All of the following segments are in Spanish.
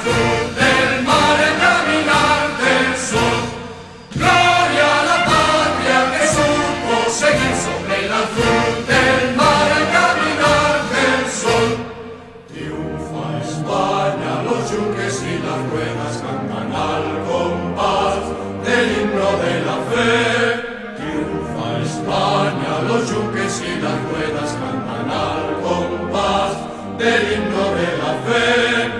Azul del mar, el caminar del sol. Gloria a la patria Jesús. seguir sobre el azul del mar, el caminar del sol. Triunfa España, los yuques y las ruedas cantan al compás del himno de la fe. Triunfa España, los yuques y las ruedas cantan al compás del himno de la fe.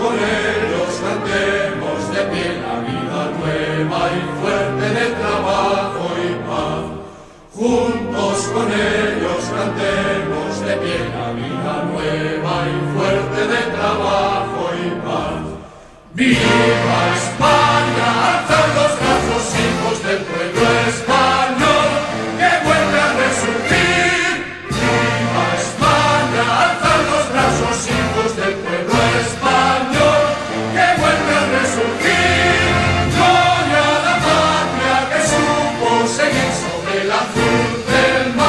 Con ellos cantemos de pie la vida nueva y fuerte de trabajo y paz. Juntos con ellos cantemos de pie la vida nueva y fuerte de trabajo y paz. ¡Viva! del azul del mar.